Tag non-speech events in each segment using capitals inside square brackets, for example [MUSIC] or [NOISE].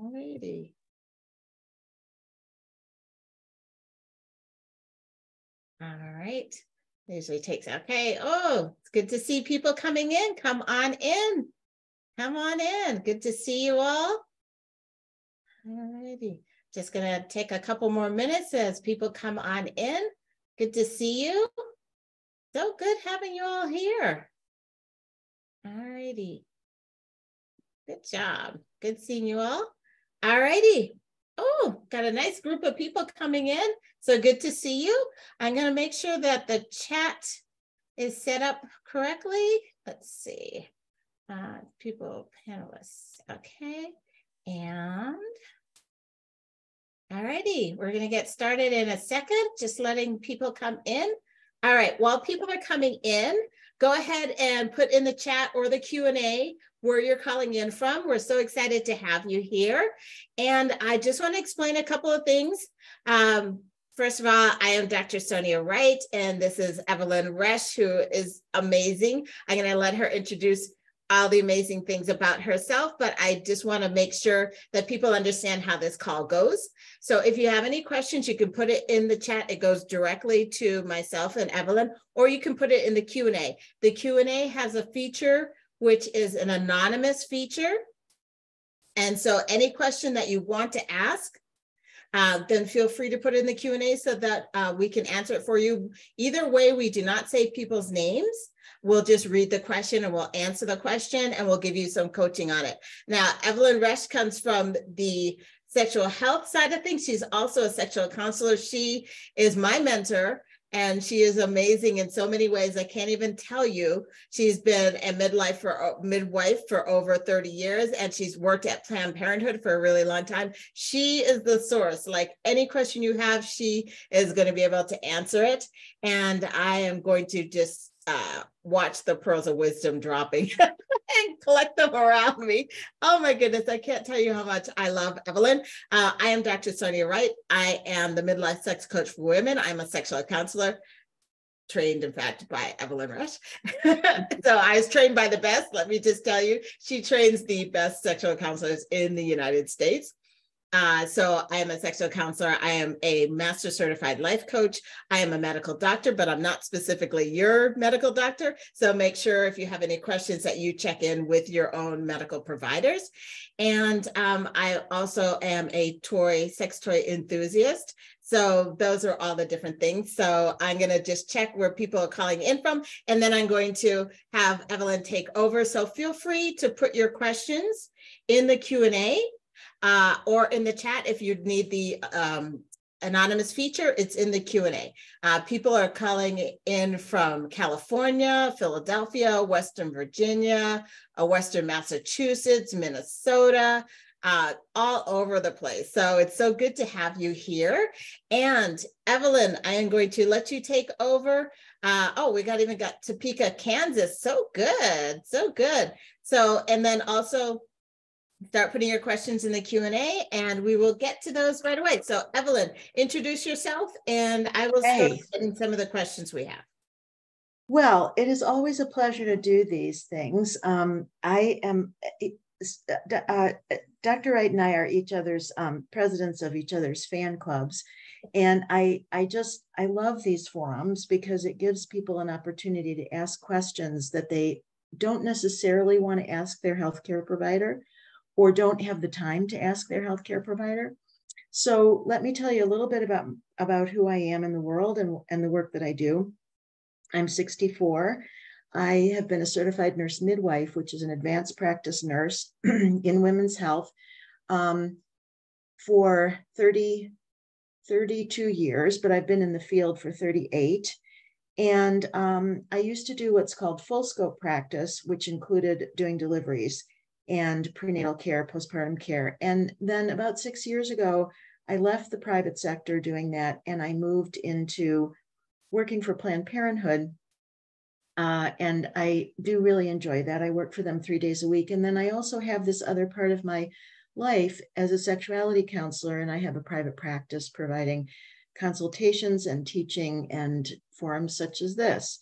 Alrighty. All right. Usually takes, okay. Oh, it's good to see people coming in. Come on in. Come on in. Good to see you all. Alrighty. Just gonna take a couple more minutes as people come on in. Good to see you. So good having you all here. Alrighty. Good job. Good seeing you all. Alrighty. Oh, got a nice group of people coming in. So good to see you. I'm going to make sure that the chat is set up correctly. Let's see. Uh, people, panelists. Okay. And all righty, we're going to get started in a second, just letting people come in. All right, while people are coming in, go ahead and put in the chat or the Q&A where you're calling in from. We're so excited to have you here. And I just want to explain a couple of things. Um, first of all, I am Dr. Sonia Wright, and this is Evelyn Resh, who is amazing. I'm going to let her introduce all the amazing things about herself, but I just want to make sure that people understand how this call goes. So if you have any questions, you can put it in the chat. It goes directly to myself and Evelyn, or you can put it in the Q&A. The Q&A has a feature which is an anonymous feature. And so any question that you want to ask, uh, then feel free to put it in the Q&A so that uh, we can answer it for you. Either way, we do not say people's names. We'll just read the question and we'll answer the question and we'll give you some coaching on it. Now, Evelyn Resh comes from the sexual health side of things. She's also a sexual counselor. She is my mentor and she is amazing in so many ways. I can't even tell you. She's been a midlife for uh, midwife for over 30 years and she's worked at planned parenthood for a really long time. She is the source. Like any question you have she is going to be able to answer it. And i am going to just uh, watch the pearls of wisdom dropping [LAUGHS] and collect them around me. Oh my goodness, I can't tell you how much I love Evelyn. Uh, I am Dr. Sonia Wright. I am the midlife sex coach for women. I'm a sexual counselor, trained in fact by Evelyn Resh. [LAUGHS] so I was trained by the best. Let me just tell you, she trains the best sexual counselors in the United States. Uh, so I am a sexual counselor. I am a master certified life coach. I am a medical doctor, but I'm not specifically your medical doctor. So make sure if you have any questions that you check in with your own medical providers. And um, I also am a toy, sex toy enthusiast. So those are all the different things. So I'm going to just check where people are calling in from, and then I'm going to have Evelyn take over. So feel free to put your questions in the Q&A uh, or in the chat if you need the um, anonymous feature it's in the q&a uh, people are calling in from california philadelphia western virginia uh, western massachusetts minnesota uh, all over the place. So it's so good to have you here. And evelyn i am going to let you take over. Uh, oh we got even got topeka kansas. So good so good. So and then also start putting your questions in the Q&A and we will get to those right away. So Evelyn, introduce yourself and I will start getting some of the questions we have. Well, it is always a pleasure to do these things. Um, I am, uh, uh Dr. Wright and I are each other's um, presidents of each other's fan clubs. And I, I just, I love these forums because it gives people an opportunity to ask questions that they don't necessarily want to ask their healthcare provider, or don't have the time to ask their healthcare provider. So let me tell you a little bit about, about who I am in the world and, and the work that I do. I'm 64. I have been a certified nurse midwife, which is an advanced practice nurse [CLEARS THROAT] in women's health, um, for 30, 32 years, but I've been in the field for 38. And um, I used to do what's called full scope practice, which included doing deliveries and prenatal care, postpartum care. And then about six years ago, I left the private sector doing that and I moved into working for Planned Parenthood. Uh, and I do really enjoy that. I work for them three days a week. And then I also have this other part of my life as a sexuality counselor, and I have a private practice providing consultations and teaching and forums such as this.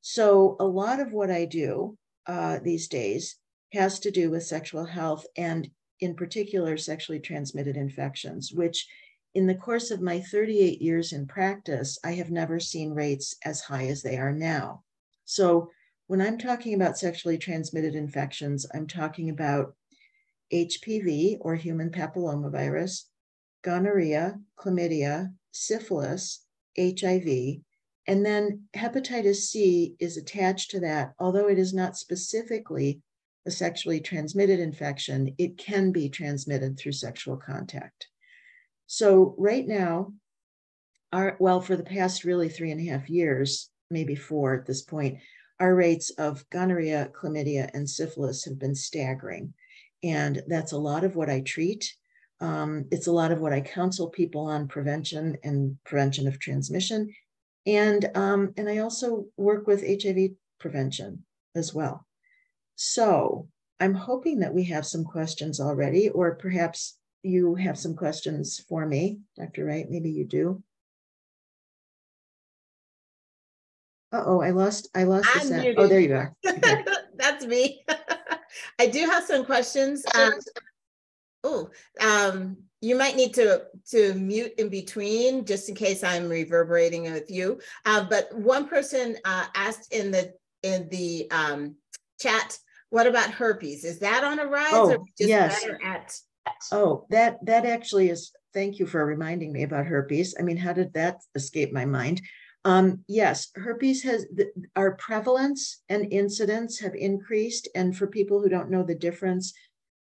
So, a lot of what I do uh, these days has to do with sexual health. And in particular sexually transmitted infections, which in the course of my 38 years in practice, I have never seen rates as high as they are now. So when I'm talking about sexually transmitted infections, I'm talking about HPV or human papillomavirus, gonorrhea, chlamydia, syphilis, HIV, and then hepatitis C is attached to that. Although it is not specifically a sexually transmitted infection, it can be transmitted through sexual contact. So, right now, our, well, for the past really three and a half years, maybe four at this point, our rates of gonorrhea, chlamydia, and syphilis have been staggering. And that's a lot of what I treat. Um, it's a lot of what I counsel people on prevention and prevention of transmission. And, um, and I also work with HIV prevention as well. So I'm hoping that we have some questions already, or perhaps you have some questions for me, Dr. Wright. Maybe you do. Uh-oh, I lost, I lost the sound. Oh, there you are. [LAUGHS] Okay. That's me. [LAUGHS] I do have some questions. Um, oh, um, you might need to to mute in between just in case I'm reverberating with you. Uh, but one person uh, asked in the in the um, chat, what about herpes? Is that on a rise Oh, or just yes. better at? Oh, that that actually is. Thank you for reminding me about herpes. I mean, how did that escape my mind? Um, yes, herpes has the, our prevalence and incidence have increased, and for people who don't know the difference,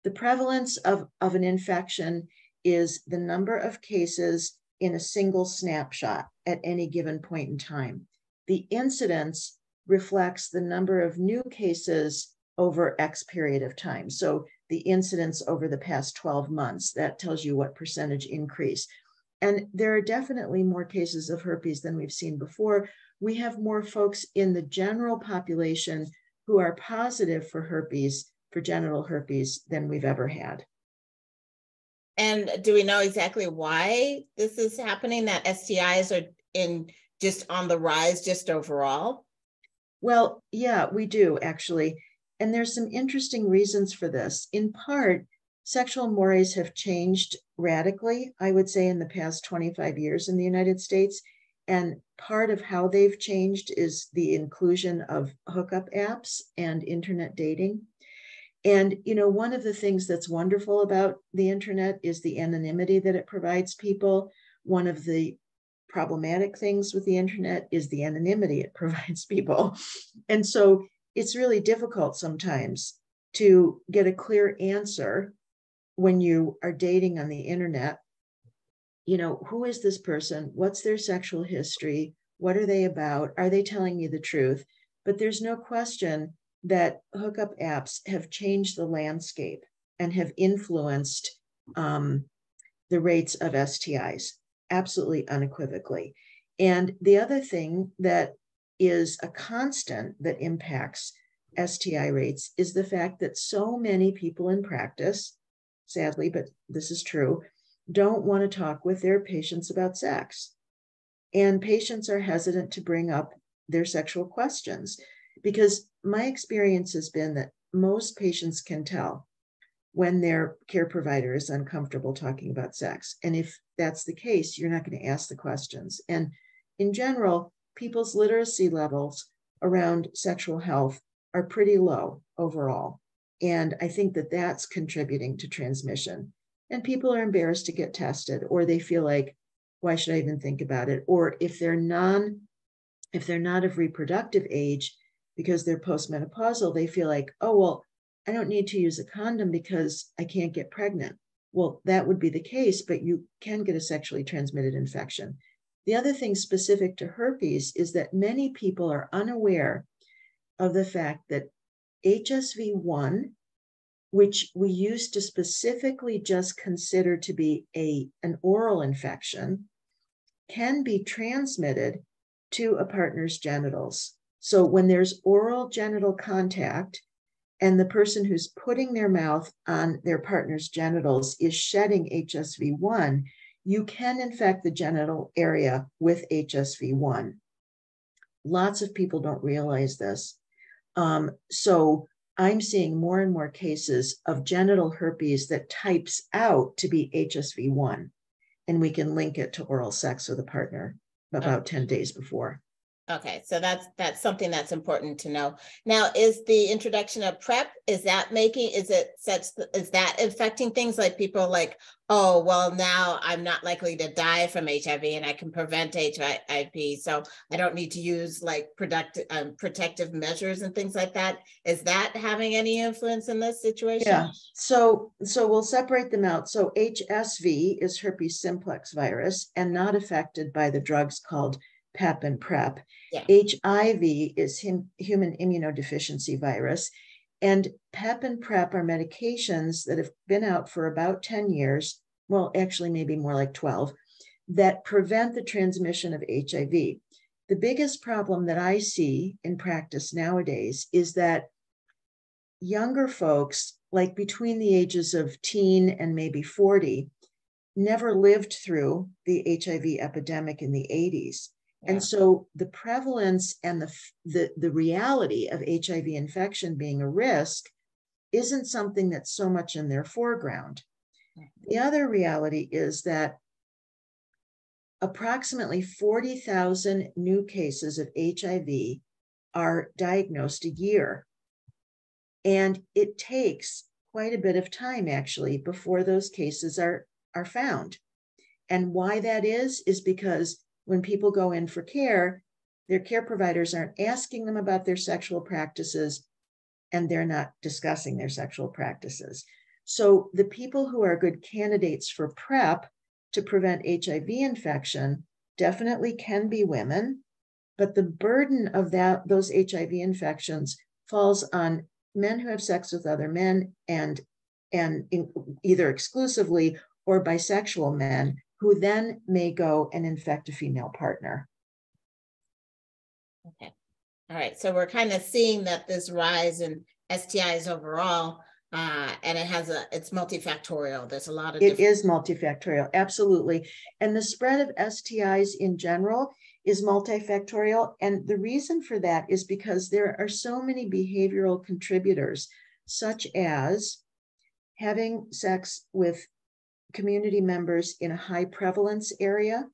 the prevalence of of an infection is the number of cases in a single snapshot at any given point in time. The incidence reflects the number of new cases over X period of time. So the incidence over the past 12 months, that tells you what percentage increase. And there are definitely more cases of herpes than we've seen before. We have more folks in the general population who are positive for herpes, for genital herpes, than we've ever had. And do we know exactly why this is happening? That STIs are in just on the rise, just overall. Well, yeah, we do actually. And there's some interesting reasons for this. In part, sexual mores have changed radically, I would say, in the past 25 years in the United States. And part of how they've changed is the inclusion of hookup apps and internet dating. And, you know, one of the things that's wonderful about the internet is the anonymity that it provides people. One of the problematic things with the internet is the anonymity it [LAUGHS] provides people. And so it's really difficult sometimes to get a clear answer when you are dating on the internet. You know, who is this person? What's their sexual history? What are they about? Are they telling you the truth? But there's no question that hookup apps have changed the landscape and have influenced um, the rates of STIs, absolutely unequivocally. And the other thing that is a constant that impacts STI rates is the fact that so many people in practice, sadly, but this is true, don't want to talk with their patients about sex. And patients are hesitant to bring up their sexual questions because my experience has been that most patients can tell when their care provider is uncomfortable talking about sex. And if that's the case, you're not going to ask the questions. And in general, people's literacy levels around sexual health are pretty low overall. And I think that that's contributing to transmission. And people are embarrassed to get tested, or they feel like, why should I even think about it? Or if they're non, if they're not of reproductive age, because they're postmenopausal, they feel like, oh, well, I don't need to use a condom because I can't get pregnant. Well, that would be the case, but you can get a sexually transmitted infection. The other thing specific to herpes is that many people are unaware of the fact that HSV1, which we used to specifically just consider to be a, an oral infection, can be transmitted to a partner's genitals. So when there's oral genital contact and the person who's putting their mouth on their partner's genitals is shedding HSV1, you can infect the genital area with HSV1. Lots of people don't realize this. Um, so I'm seeing more and more cases of genital herpes that types out to be HSV1, and we can link it to oral sex with a partner about 10 days before. Okay, so that's that's something that's important to know. Now, is the introduction of PrEP is that making is it such is that affecting things like people like oh well now I'm not likely to die from HIV and I can prevent HIV so I don't need to use like productive um, protective measures and things like that. Is that having any influence in this situation? Yeah. So so we'll separate them out. So HSV is herpes simplex virus and not affected by the drugs called PEP and PrEP. Yeah. HIV is him, human immunodeficiency virus. And PEP and PrEP are medications that have been out for about 10 years, well, actually, maybe more like 12, that prevent the transmission of HIV. The biggest problem that I see in practice nowadays is that younger folks, like between the ages of teen and maybe 40, never lived through the HIV epidemic in the 80s. And so the prevalence and the, the, the reality of HIV infection being a risk isn't something that's so much in their foreground. Mm-hmm. The other reality is that approximately 40,000 new cases of HIV are diagnosed a year. And it takes quite a bit of time actually before those cases are, are found. And why that is, is because when people go in for care, their care providers aren't asking them about their sexual practices and they're not discussing their sexual practices. So the people who are good candidates for PrEP to prevent HIV infection definitely can be women, but the burden of that those HIV infections falls on men who have sex with other men and and in, either exclusively or bisexual men who then may go and infect a female partner. Okay. All right. So we're kind of seeing that this rise in STIs overall, uh, and it has a, it's multifactorial. There's a lot of. It is multifactorial, absolutely. And the spread of STIs in general is multifactorial. And the reason for that is because there are so many behavioral contributors, such as having sex with community members in a high prevalence area.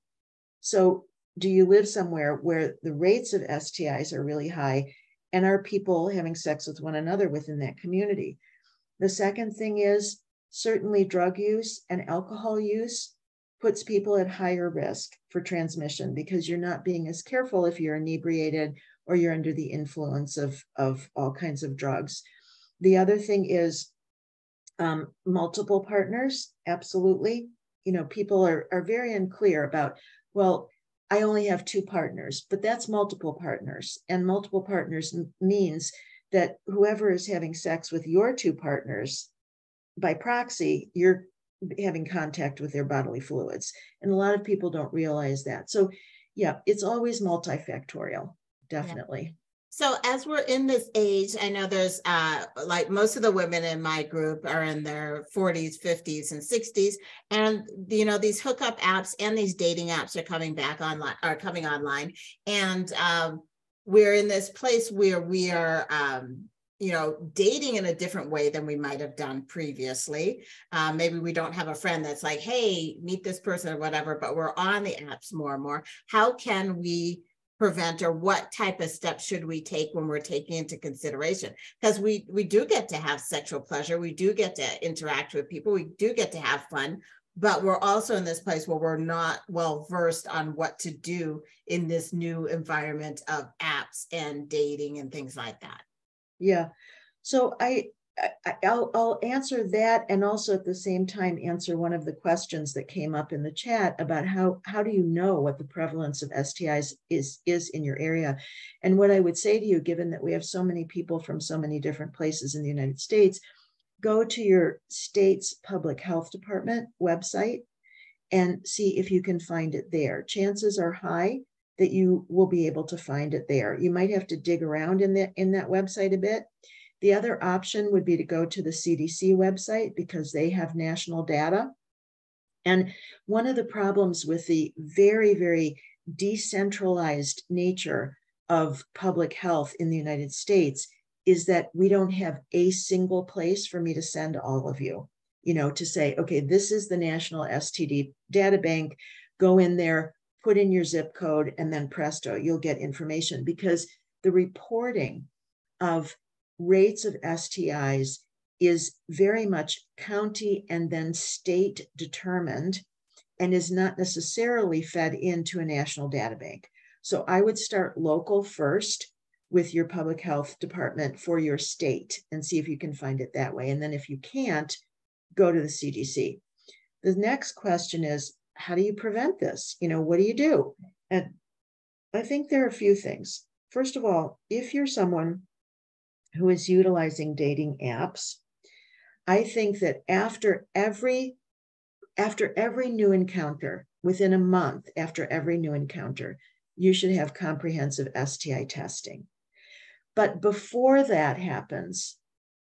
So, do you live somewhere where the rates of STIs are really high? And are people having sex with one another within that community? The second thing is certainly drug use and alcohol use puts people at higher risk for transmission because you're not being as careful if you're inebriated or you're under the influence of, of all kinds of drugs. The other thing is um, multiple partners, absolutely. You know, people are, are very unclear about, well, I only have two partners, but that's multiple partners. And multiple partners m- means that whoever is having sex with your two partners by proxy, you're having contact with their bodily fluids. And a lot of people don't realize that. So, yeah, it's always multifactorial, definitely. So as we're in this age, I know there's uh, like most of the women in my group are in their 40s, 50s, and 60s, and you know these hookup apps and these dating apps are coming back online, are coming online, and um, we're in this place where we are. Um, you know, dating in a different way than we might have done previously. Um, maybe we don't have a friend that's like, hey, meet this person or whatever, but we're on the apps more and more. How can we prevent or what type of steps should we take when we're taking into consideration? Because we we do get to have sexual pleasure. We do get to interact with people. We do get to have fun. But we're also in this place where we're not well versed on what to do in this new environment of apps and dating and things like that. Yeah. So i I'll, I'll answer that and also at the same time answer one of the questions that came up in the chat about how, how do you know what the prevalence of STIs is, is in your area? And what I would say to you, given that we have so many people from so many different places in the United States, go to your state's public health department website and see if you can find it there. Chances are high that you will be able to find it there. You might have to dig around in that in that website a bit the other option would be to go to the CDC website because they have national data. And one of the problems with the very, very decentralized nature of public health in the United States is that we don't have a single place for me to send all of you, you know, to say, okay, this is the National STD Data Bank. Go in there, put in your zip code, and then presto, you'll get information because the reporting of rates of STIs is very much county and then state determined and is not necessarily fed into a national data bank. So I would start local first with your public health department for your state and see if you can find it that way. And then if you can't, go to the CDC. The next question is how do you prevent this? You know, what do you do? And I think there are a few things. First of all, if you're someone who is utilizing dating apps, I think that after every after every new encounter, within a month after every new encounter, you should have comprehensive STI testing. But before that happens,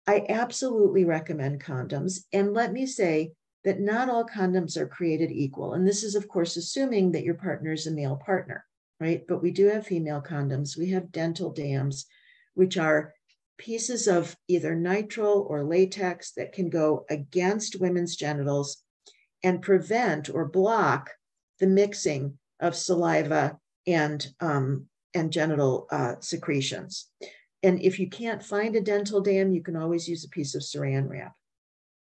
I absolutely recommend condoms. And let me say that not all condoms are created equal. And this is, of course, assuming that your partner is a male partner, right? But we do have female condoms. We have dental dams, which are pieces of either nitrile or latex that can go against women's genitals and prevent or block the mixing of saliva and um, and genital uh, secretions. And if you can't find a dental dam, you can always use a piece of saran wrap.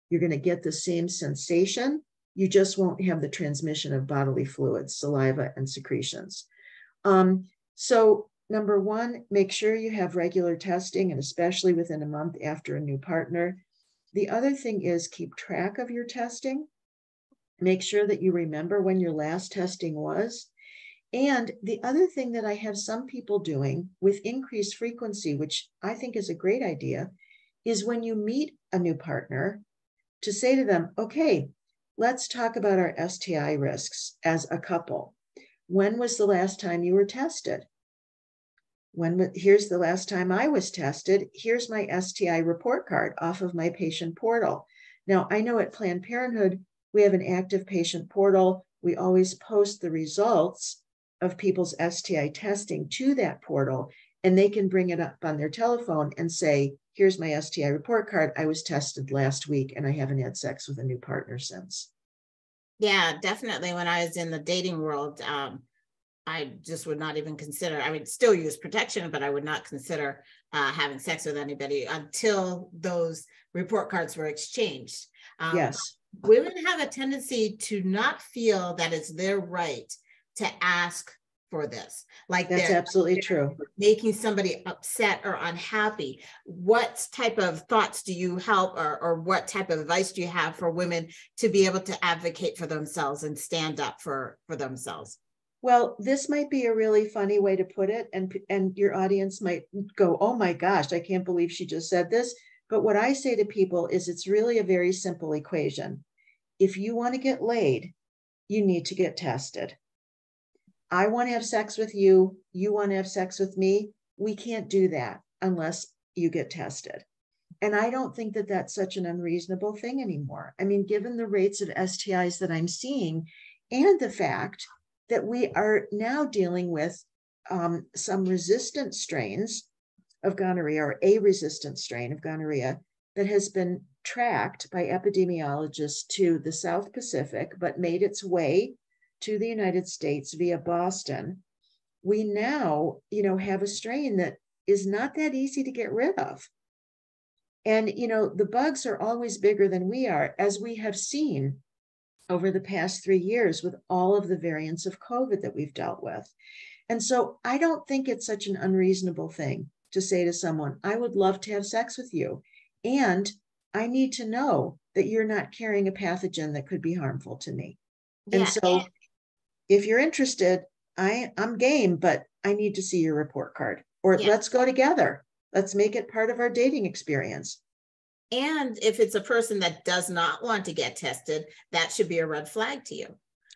You're going to get the same sensation. You just won't have the transmission of bodily fluids, saliva, and secretions. Um, so, number one, make sure you have regular testing, and especially within a month after a new partner. The other thing is keep track of your testing. Make sure that you remember when your last testing was. And the other thing that I have some people doing with increased frequency, which I think is a great idea, is when you meet a new partner to say to them, okay, let's talk about our STI risks as a couple. When was the last time you were tested? When here's the last time I was tested. Here's my STI report card off of my patient portal. Now, I know at Planned Parenthood, we have an active patient portal. We always post the results of people's STI testing to that portal, and they can bring it up on their telephone and say, Here's my STI report card. I was tested last week and I haven't had sex with a new partner since. Yeah, definitely. When I was in the dating world, um, I just would not even consider, I would still use protection, but I would not consider uh, having sex with anybody until those report cards were exchanged. Um, yes. women have a tendency to not feel that it's their right to ask for this. Like that's absolutely true. making somebody upset or unhappy. What type of thoughts do you help or, or what type of advice do you have for women to be able to advocate for themselves and stand up for for themselves well this might be a really funny way to put it and and your audience might go oh my gosh i can't believe she just said this but what i say to people is it's really a very simple equation if you want to get laid, you need to get tested. I want to have sex with you. You want to have sex with me. We can't do that unless you get tested. And I don't think that that's such an unreasonable thing anymore. I mean, given the rates of STIs that I'm seeing and the fact that we are now dealing with um, some resistant strains of gonorrhea or a resistant strain of gonorrhea that has been tracked by epidemiologists to the South Pacific, but made its way to the United States via Boston, we now, you know, have a strain that is not that easy to get rid of. And, you know, the bugs are always bigger than we are, as we have seen over the past three years with all of the variants of COVID that we've dealt with. And so I don't think it's such an unreasonable thing to say to someone, I would love to have sex with you. And I need to know that you're not carrying a pathogen that could be harmful to me. Yeah. And so if you're interested, I, I'm game, but I need to see your report card or yeah. let's go together. Let's make it part of our dating experience. And if it's a person that does not want to get tested, that should be a red flag to you.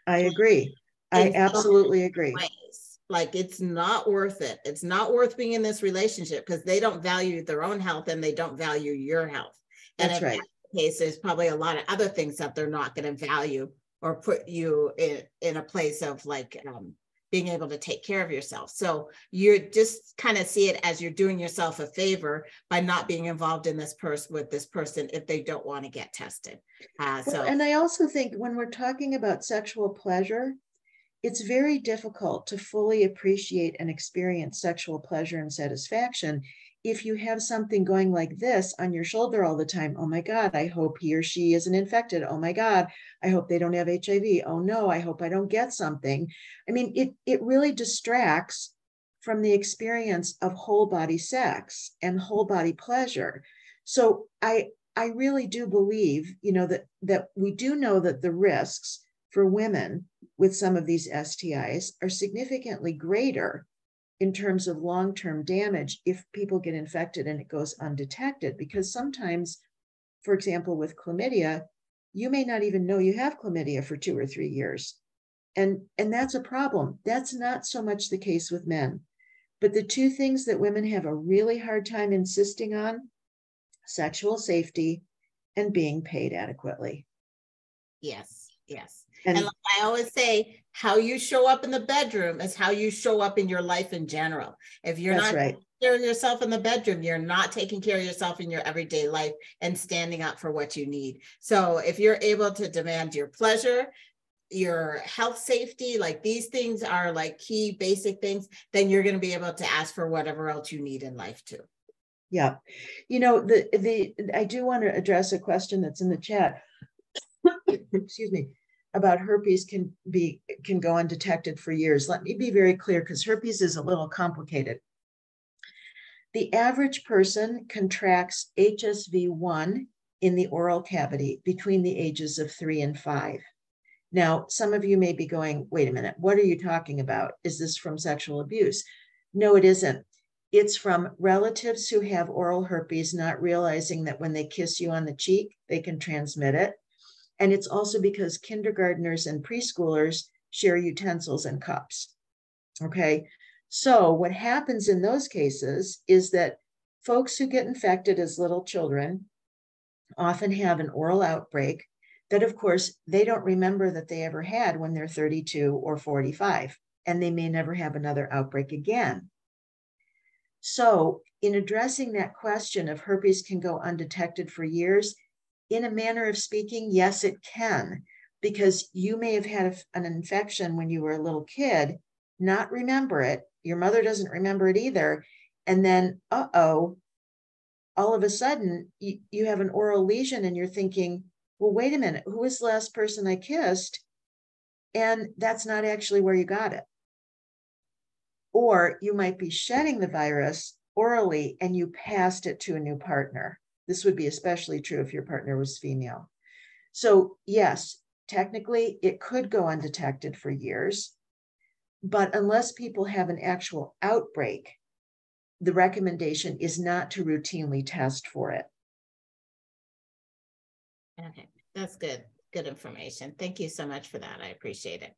I agree. I absolutely agree. Ways. Like it's not worth it. It's not worth being in this relationship because they don't value their own health and they don't value your health. And That's right. that case, there's probably a lot of other things that they're not going to value or put you in, in a place of like um, being able to take care of yourself. So you're just kind of see it as you're doing yourself a favor by not being involved in this person with this person if they don't want to get tested. Uh, so, well, and I also think when we're talking about sexual pleasure, it's very difficult to fully appreciate and experience sexual pleasure and satisfaction if you have something going like this on your shoulder all the time, oh my God, I hope he or she isn't infected. Oh my God, I hope they don't have HIV. Oh no, I hope I don't get something. I mean, it, it really distracts from the experience of whole body sex and whole body pleasure. So I, I really do believe, you know, that, that we do know that the risks for women with some of these STIs are significantly greater in terms of long term damage if people get infected and it goes undetected. Because sometimes, for example, with chlamydia, you may not even know you have chlamydia for two or three years. And, and that's a problem. That's not so much the case with men. But the two things that women have a really hard time insisting on sexual safety and being paid adequately. Yes, yes. And, and like I always say, how you show up in the bedroom is how you show up in your life in general. If you're not right. care of yourself in the bedroom, you're not taking care of yourself in your everyday life and standing up for what you need. So if you're able to demand your pleasure, your health safety like these things are like key basic things then you're going to be able to ask for whatever else you need in life too yeah you know the the i do want to address a question that's in the chat [COUGHS] excuse me about herpes can be can go undetected for years. Let me be very clear because herpes is a little complicated. The average person contracts HSV1 in the oral cavity between the ages of 3 and 5. Now, some of you may be going, wait a minute, what are you talking about? Is this from sexual abuse? No, it isn't. It's from relatives who have oral herpes not realizing that when they kiss you on the cheek, they can transmit it and it's also because kindergarteners and preschoolers share utensils and cups. Okay. So, what happens in those cases is that folks who get infected as little children often have an oral outbreak that, of course, they don't remember that they ever had when they're 32 or 45, and they may never have another outbreak again. So, in addressing that question of herpes can go undetected for years, in a manner of speaking, yes, it can, because you may have had an infection when you were a little kid, not remember it. Your mother doesn't remember it either. And then, uh oh, all of a sudden you, you have an oral lesion and you're thinking, well, wait a minute, who was the last person I kissed? And that's not actually where you got it. Or you might be shedding the virus orally and you passed it to a new partner. This would be especially true if your partner was female. So, yes, technically it could go undetected for years, but unless people have an actual outbreak, the recommendation is not to routinely test for it. Okay, that's good. Good information. Thank you so much for that. I appreciate it.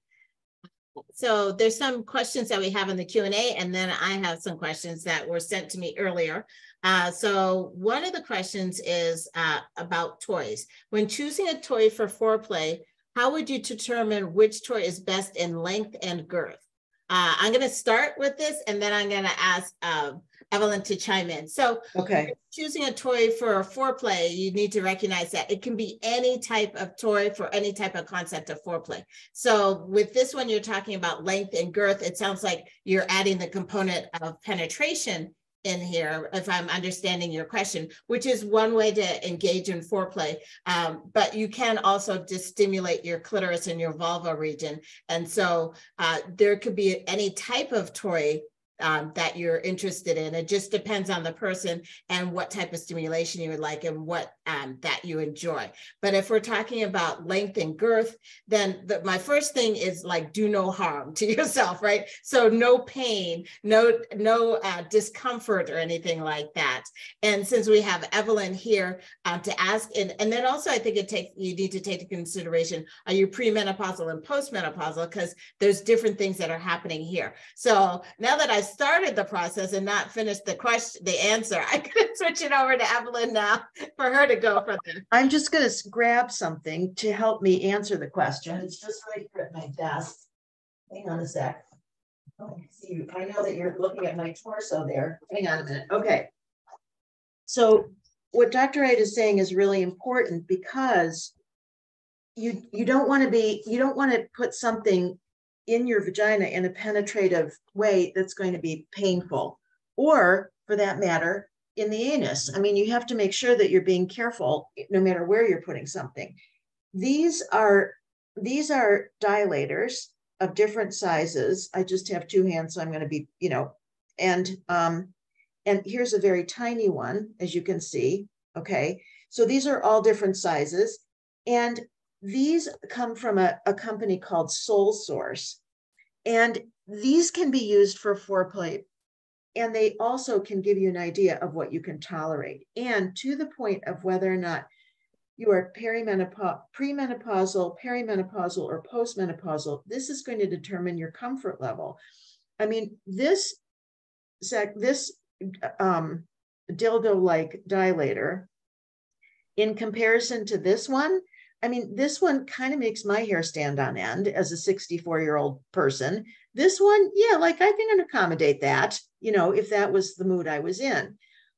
So there's some questions that we have in the Q&A, and then I have some questions that were sent to me earlier. Uh, so one of the questions is uh, about toys. When choosing a toy for foreplay, how would you determine which toy is best in length and girth? Uh, I'm going to start with this, and then I'm going to ask um, Evelyn to chime in. So, okay, choosing a toy for a foreplay, you need to recognize that it can be any type of toy for any type of concept of foreplay. So, with this one, you're talking about length and girth. It sounds like you're adding the component of penetration in here, if I'm understanding your question, which is one way to engage in foreplay. Um, but you can also just stimulate your clitoris and your vulva region. And so uh, there could be any type of toy um, that you're interested in. It just depends on the person and what type of stimulation you would like and what um, that you enjoy. But if we're talking about length and girth, then the, my first thing is like do no harm to [LAUGHS] yourself, right? So no pain, no no uh, discomfort or anything like that. And since we have Evelyn here um, to ask, and, and then also I think it takes you need to take into consideration are you premenopausal and postmenopausal because there's different things that are happening here. So now that I started the process and not finished the question, the answer. [LAUGHS] I could switch it over to Evelyn now for her to go from there. I'm just going to grab something to help me answer the question. It's just right here at my desk. Hang on a sec. Oh, I see you. I know that you're looking at my torso there. Hang on a minute. Okay. So what Dr. Wright is saying is really important because you you don't want to be you don't want to put something in your vagina in a penetrative way that's going to be painful. Or for that matter in the anus. I mean you have to make sure that you're being careful no matter where you're putting something. These are these are dilators of different sizes. I just have two hands so i'm going to be you know and um and here's a very tiny one as you can see okay? So these are all different sizes. And these come from a, a company called Soul Source, and these can be used for foreplay. And they also can give you an idea of what you can tolerate. And to the point of whether or not you are premenopausal, perimenopausal, or postmenopausal, this is going to determine your comfort level. I mean, this this um, dildo-like dilator, in comparison to this one, I mean, this one kind of makes my hair stand on end as a 64 year old person. This one, yeah, like I can accommodate that, you know, if that was the mood I was in.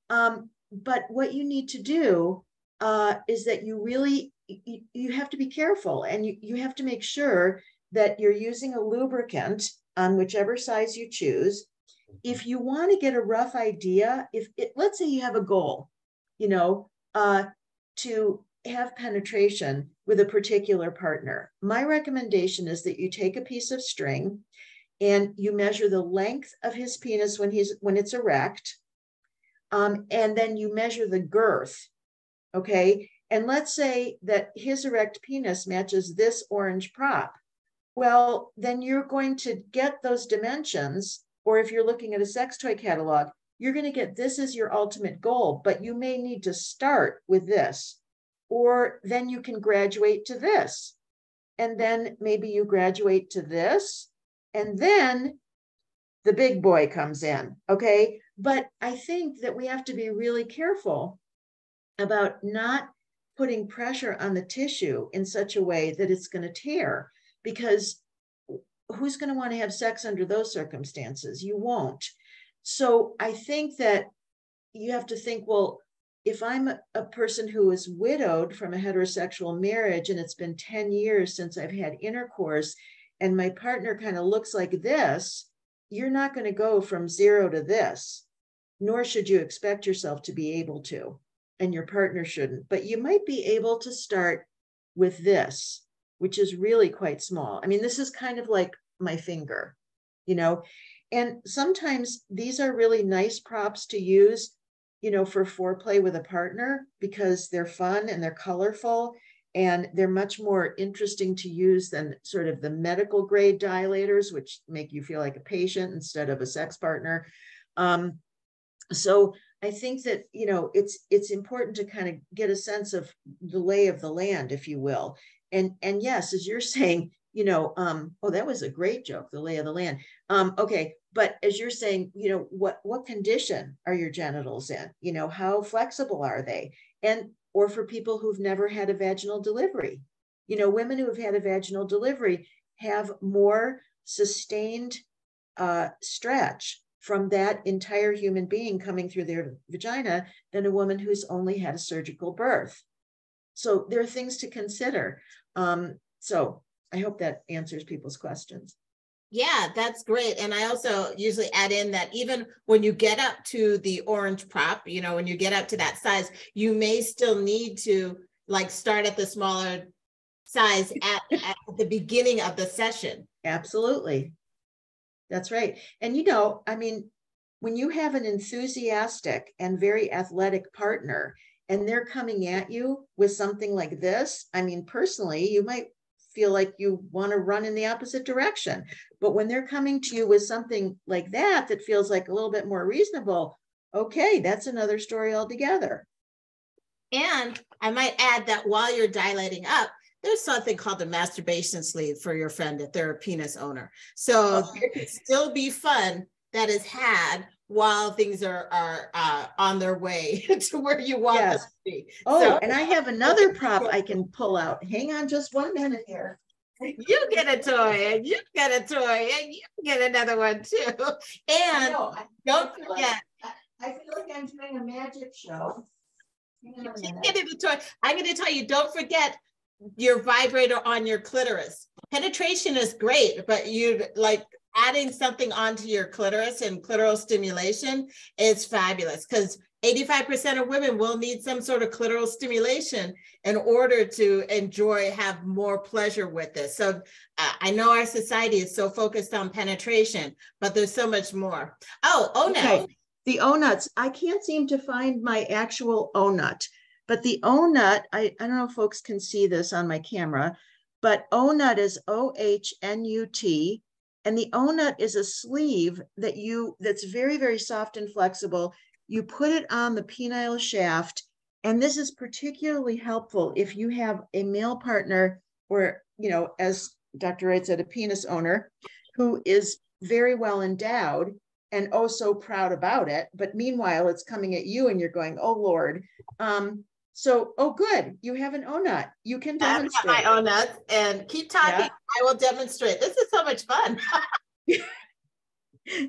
Um, but what you need to do uh, is that you really you, you have to be careful and you, you have to make sure that you're using a lubricant on whichever size you choose. If you want to get a rough idea, if it, let's say you have a goal, you know, uh, to have penetration with a particular partner, my recommendation is that you take a piece of string and you measure the length of his penis when he's when it's erect, um, and then you measure the girth. Okay, and let's say that his erect penis matches this orange prop. Well, then you're going to get those dimensions, or if you're looking at a sex toy catalog, you're going to get this as your ultimate goal, but you may need to start with this or then you can graduate to this. And then maybe you graduate to this, and then the big boy comes in. Okay. But I think that we have to be really careful about not putting pressure on the tissue in such a way that it's going to tear because who's going to want to have sex under those circumstances? You won't. So I think that you have to think, well, if I'm a person who is widowed from a heterosexual marriage and it's been 10 years since I've had intercourse and my partner kind of looks like this, you're not going to go from zero to this, nor should you expect yourself to be able to, and your partner shouldn't. But you might be able to start with this, which is really quite small. I mean, this is kind of like my finger, you know, and sometimes these are really nice props to use you know, for foreplay with a partner because they're fun and they're colorful and they're much more interesting to use than sort of the medical grade dilators, which make you feel like a patient instead of a sex partner. Um, so I think that you know it's it's important to kind of get a sense of the lay of the land, if you will. And and yes, as you're [LAUGHS] saying, you know, um, oh, that was a great joke, the lay of the land. Um, okay, but as you're saying you know what what condition are your genitals in? You know how flexible are they? And or for people who've never had a vaginal delivery. You know women who have had a vaginal delivery have more sustained uh, stretch from that entire human being coming through their vagina than a woman who's only had a surgical birth. So there are things to consider. Um, so i hope that answers people's questions yeah, that's great. And I also usually add in that even when you get up to the orange prop, you know, when you get up to that size, you may still need to like start at the smaller size at, [LAUGHS] at the beginning of the session. Absolutely. That's right. And you know, I mean, when you have an enthusiastic and very athletic partner and they're coming at you with something like this, I mean, personally, you might feel like you want to run in the opposite direction. But when they're coming to you with something like that, that feels like a little bit more reasonable, okay, that's another story altogether. And I might add that while you're dilating up, there's something called a masturbation sleeve for your friend if they're a penis owner. So oh. there could still be fun that is had while things are are uh, on their way [LAUGHS] to where you want yes. them to be. Oh, so, and I have [LAUGHS] another prop I can pull out. Hang on just one minute here. [LAUGHS] you get a toy and you get a toy and you get another one too. And I- don't I feel forget, like- I feel like I'm doing a magic show. On a keep minute. getting the toy. I'm going to tell you, don't forget your vibrator on your clitoris. Penetration is great, but you like adding something onto your clitoris and clitoral stimulation is fabulous because 85% of women will need some sort of clitoral stimulation in order to enjoy, have more pleasure with this. So uh, I know our society is so focused on penetration, but there's so much more. Oh, oh no. Okay, the OhNuts. I can't seem to find my actual OhNut, but the OhNut, I, I don't know if folks can see this on my camera, but OhNut is O H N U T. And the OhNut is a sleeve that you that's very, very soft and flexible. You put it on the penile shaft. And this is particularly helpful if you have a male partner or, you know, as Dr. Wright said, a penis owner who is very well endowed and oh so proud about it but meanwhile it's coming at you and you're going oh lord um so oh good you have an OhNut you can demonstrate my own nuts and keep talking. Yeah. I will demonstrate. This is so much fun. [LAUGHS]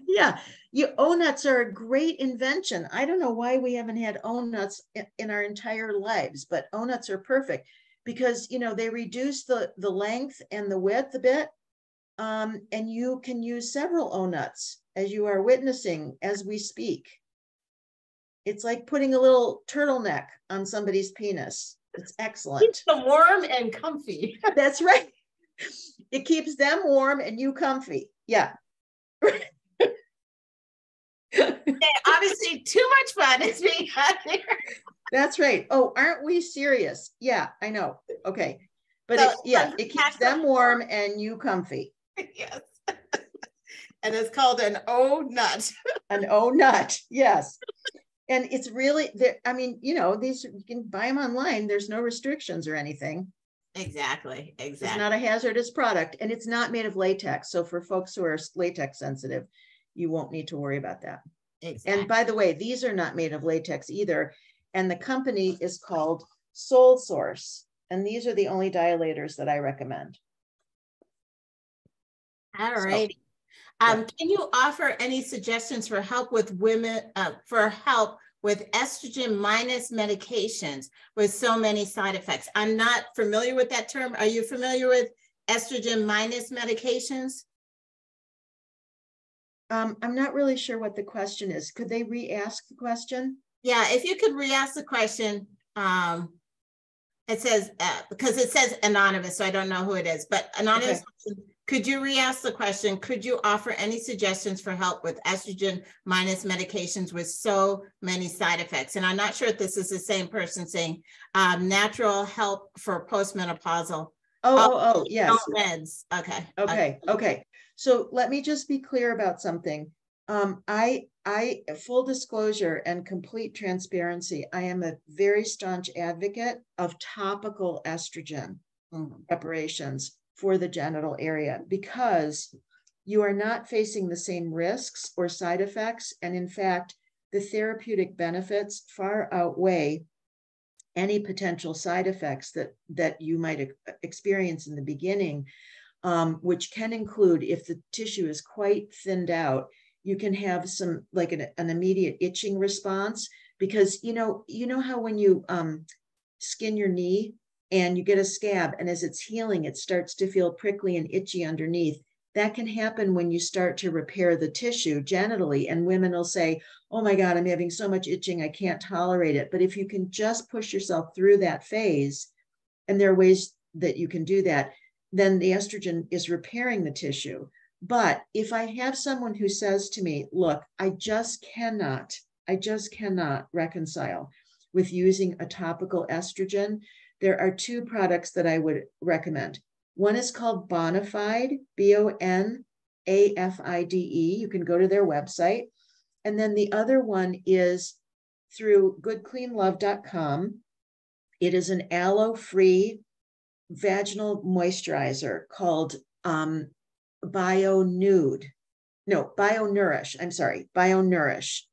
yeah you OhNuts are a great invention i don't know why we haven't had OhNuts in, in our entire lives but OhNuts are perfect because you know they reduce the the length and the width a bit um, and you can use several OhNuts as you are witnessing as we speak it's like putting a little turtleneck on somebody's penis it's excellent Keeps them warm and comfy. [LAUGHS] that's right it keeps them warm and you comfy yeah obviously, too much fun is being had here. That's right. Oh, aren't we serious? Yeah, I know. Okay. But So, it, yeah, it keeps them warm and you comfy. [LAUGHS] yes. and it's called an OhNut. An OhNut. Yes. And it's really there. I mean, you know, these you can buy them online. There's no restrictions or anything. Exactly. Exactly. It's not a hazardous product and it's not made of latex. So for folks who are latex sensitive, you won't need to worry about that. exactly. And by the way, these are not made of latex either. And the company is called Soul Source. And these are the only dilators that I recommend. All right. Um, can you offer any suggestions for help with women, uh, for help with estrogen minus medications with so many side effects? I'm not familiar with that term. Are you familiar with estrogen minus medications? Um, I'm not really sure what the question is. Could they re-ask the question? Yeah, if you could re-ask the question, um, it says, uh, because it says anonymous, so I don't know who it is, but anonymous, could you re-ask the question? Could you offer any suggestions for help with estrogen minus medications with so many side effects? And I'm not sure if this is the same person saying, um, natural help for postmenopausal. Oh, Uh, oh, oh, yes. no Meds, okay. Okay, okay. So let me just be clear about something. Um, I, I, full disclosure and complete transparency, I am a very staunch advocate of topical estrogen Mhm. preparations for the genital area because you are not facing the same risks or side effects. And in fact, the therapeutic benefits far outweigh any potential side effects that, that you might experience in the beginning, um, which can include if the tissue is quite thinned out, you can have some like an, an immediate itching response because you know you know how when you um, skin your knee and you get a scab and as it's healing it starts to feel prickly and itchy underneath. That can happen when you start to repair the tissue genitally and women will say oh my god i'm having so much itching i can't tolerate it. But if you can just push yourself through that phase and there are ways that you can do that then the estrogen is repairing the tissue. But if i have someone who says to me look i just cannot i just cannot reconcile with using a topical estrogen there are two products that I would recommend. One is called Bonafide, B O N A F I D E. You can go to their website. And then the other one is through goodcleanlove.com. It is an aloe free vaginal moisturizer called um, Bio Nude. No, Bio Nourish. I'm sorry, Bio Nourish.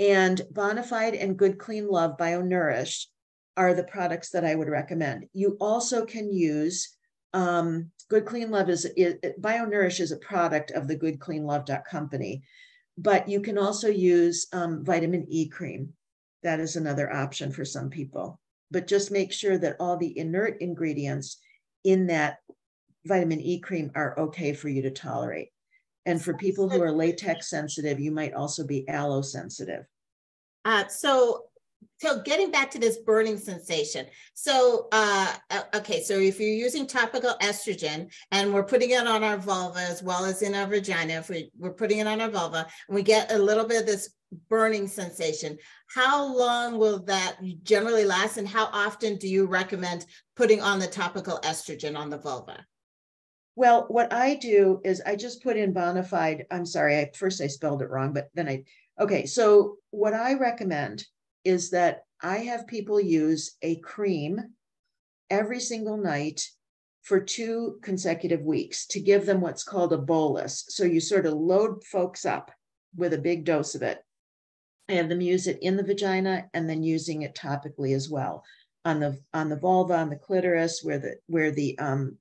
And Bonafide and Good Clean Love Bio Nourish are the products that I would recommend. You also can use Um, Good Clean Love is, is BioNourish is a product of the Good Clean Love company, but you can also use um, vitamin E cream. That is another option for some people. But just make sure that all the inert ingredients in that vitamin E cream are okay for you to tolerate. And for people who are latex sensitive, you might also be aloe sensitive. Uh, so so getting back to this burning sensation. So uh, uh, okay so if you're using topical estrogen and we're putting it on our vulva as well as in our vagina if we, we're putting it on our vulva and we get a little bit of this burning sensation how long will that generally last and how often do you recommend putting on the topical estrogen on the vulva? Well what i do is i just put in bonafide i'm sorry I, first i spelled it wrong but then i okay so what i recommend is that I have people use a cream every single night for two consecutive weeks to give them what's called a bolus. So you sort of load folks up with a big dose of it. I have them use it in the vagina and then using it topically as well on the on the vulva, on the clitoris, where the where the um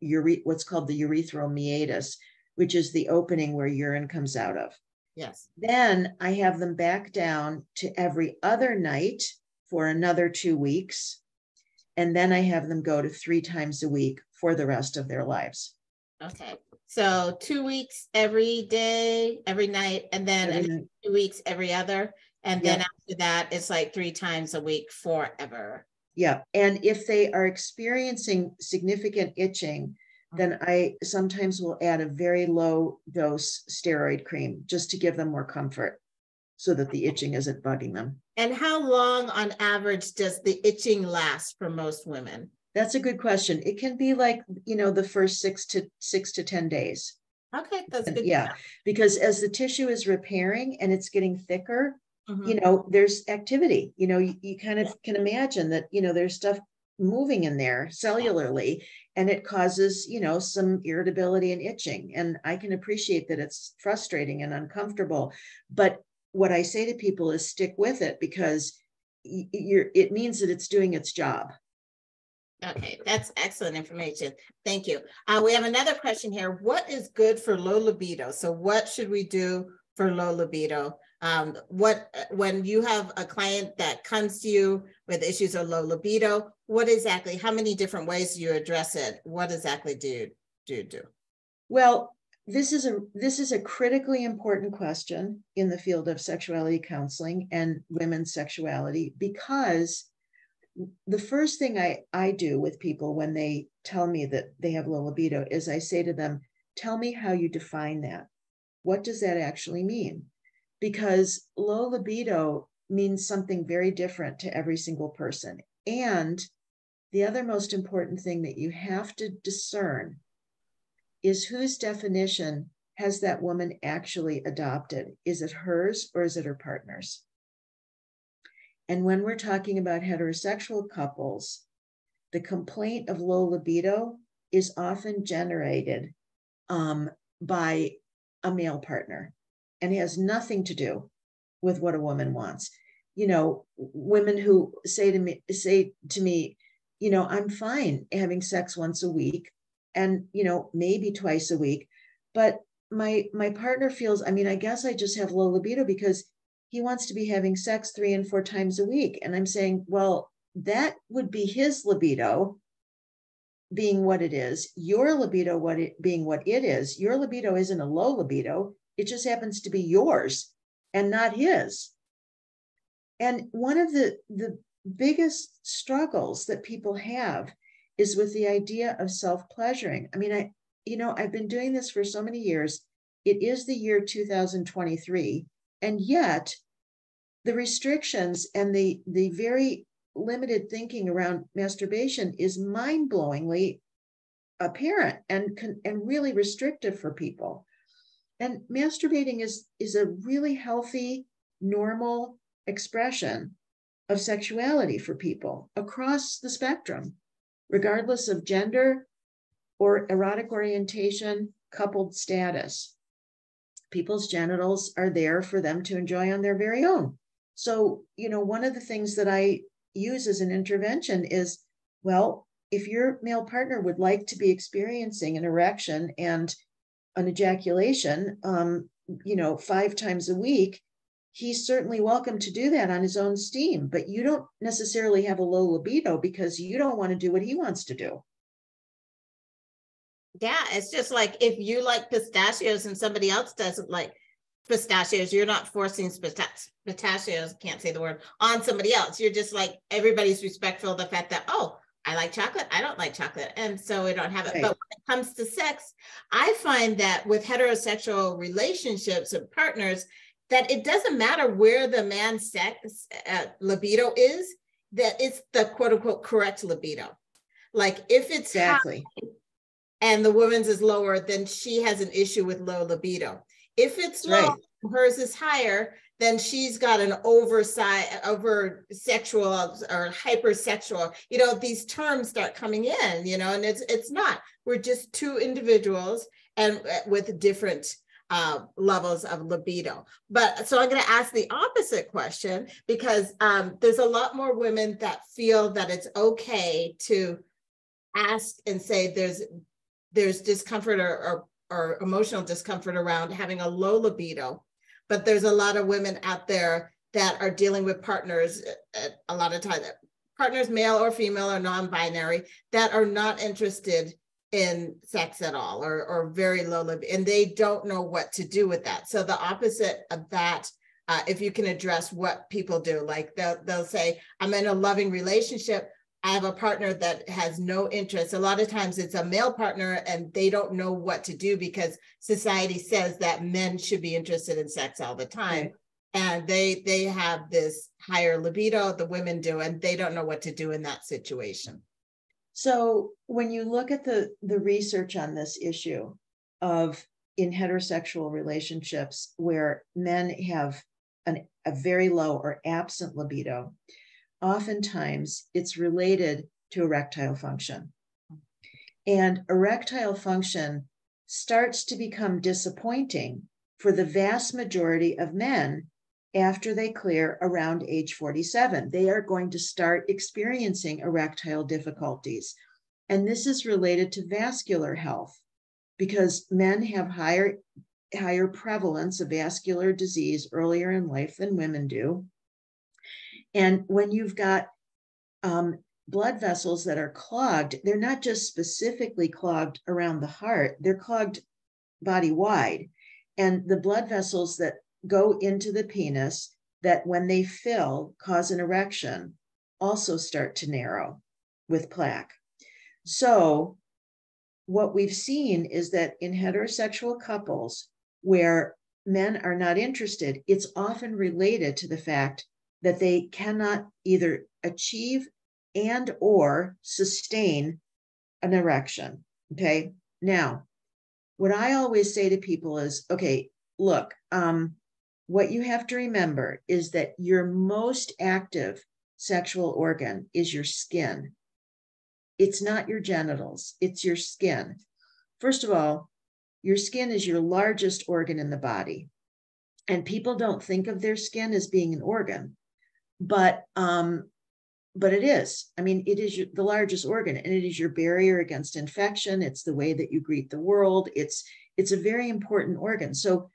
ure, what's called the urethral meatus, which is the opening where urine comes out of. Yes. Then I have them back down to every other night for another two weeks. And then I have them go to three times a week for the rest of their lives. Okay. So two weeks every day, every night, and then night. two weeks every other. And then after that, it's like three times a week forever. Yeah. And if they are experiencing significant itching, then I sometimes will add a very low dose steroid cream just to give them more comfort so that the itching isn't bugging them. And how long on average does the itching last for most women? That's a good question. It can be like, you know, the first six to six to 10 days. Okay, that's good. Yeah, because as the tissue is repairing and it's getting thicker, mm-hmm. you know, there's activity. You know, you, you kind of can imagine that, you know, there's stuff moving in there cellularly and it causes you know some irritability and itching. And i can appreciate that it's frustrating and uncomfortable but what i say to people is stick with it because you're it means that it's doing its job. Okay that's excellent information. Thank you. Uh, we have another question here. What is good for low libido? So what should we do for low libido um, what when you have a client that comes to you with issues of low libido what exactly how many different ways do you address it what exactly do you do, you do? well this is a this is a critically important question in the field of sexuality counseling and women's sexuality because the first thing I, I do with people when they tell me that they have low libido is I say to them, tell me how you define that. What does that actually mean? Because low libido means something very different to every single person. And the other most important thing that you have to discern is whose definition has that woman actually adopted? Is it hers or is it her partner's? And when we're talking about heterosexual couples, the complaint of low libido is often generated um, by a male partner and has nothing to do with what a woman wants. You know, women who say to me, say to me, you know, I'm fine having sex once a week and, you know, maybe twice a week, but my my partner feels, I mean, I guess I just have low libido because he wants to be having sex 3 and 4 times a week and I'm saying, well, that would be his libido being what it is, your libido what it being what it is. Your libido isn't a low libido, it just happens to be yours and not his. And one of the the biggest struggles that people have is with the idea of self-pleasuring. I mean, I, you know, I've been doing this for so many years. It is the year 2023, and yet the restrictions and the the very limited thinking around masturbation is mind-blowingly apparent and and really restrictive for people. And masturbating is is a really healthy, normal expression of sexuality for people across the spectrum, regardless of gender or erotic orientation, coupled status. People's genitals are there for them to enjoy on their very own. So, you know, one of the things that I use as an intervention is well, if your male partner would like to be experiencing an erection and an ejaculation, um, you know, five times a week, he's certainly welcome to do that on his own steam. But you don't necessarily have a low libido because you don't want to do what he wants to do. Yeah, it's just like if you like pistachios and somebody else doesn't like pistachios, you're not forcing pistachios, can't say the word, on somebody else. You're just like everybody's respectful of the fact that, oh, I like chocolate, I don't like chocolate. And so we don't have it. Right. But when it comes to sex, I find that with heterosexual relationships and partners, that it doesn't matter where the man's sex uh, libido is, that it's the quote unquote correct libido. Like if it's exactly and the woman's is lower, then she has an issue with low libido. If it's low, right. hers is higher, then she's got an oversight, over sexual or hypersexual. You know, these terms start coming in. You know, and it's it's not. We're just two individuals and uh, with different uh, levels of libido. But so I'm going to ask the opposite question because um, there's a lot more women that feel that it's okay to ask and say there's there's discomfort or, or, or emotional discomfort around having a low libido but there's a lot of women out there that are dealing with partners uh, a lot of times partners male or female or non-binary that are not interested in sex at all or, or very low libido and they don't know what to do with that. So the opposite of that uh, if you can address what people do like they'll, they'll say i'm in a loving relationship I have a partner that has no interest. A lot of times it's a male partner and they don't know what to do because society says that men should be interested in sex all the time. And they they have this higher libido, the women do, and they don't know what to do in that situation. So when you look at the the research on this issue of in heterosexual relationships where men have an, a very low or absent libido, oftentimes it's related to erectile function. And erectile function starts to become disappointing for the vast majority of men after they clear around age 47. They are going to start experiencing erectile difficulties. And this is related to vascular health because men have higher, higher prevalence of vascular disease earlier in life than women do. And when you've got um, blood vessels that are clogged, they're not just specifically clogged around the heart, they're clogged body wide. And the blood vessels that go into the penis, that when they fill, cause an erection, also start to narrow with plaque. So, what we've seen is that in heterosexual couples where men are not interested, it's often related to the fact that they cannot either achieve and or sustain an erection okay? Now what i always say to people is okay look um, what you have to remember is that your most active sexual organ is your skin. It's not your genitals it's your skin. First of all your skin is your largest organ in the body and people don't think of their skin as being an organ but um, but it is. I mean, it is your, the largest organ, and it is your barrier against infection. It's the way that you greet the world. It's it's a very important organ. So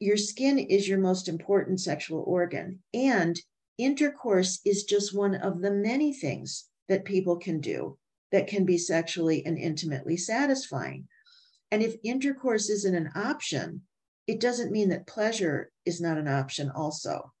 your skin is your most important sexual organ, and intercourse is just one of the many things that people can do that can be sexually and intimately satisfying. And if intercourse isn't an option, it doesn't mean that pleasure is not an option also.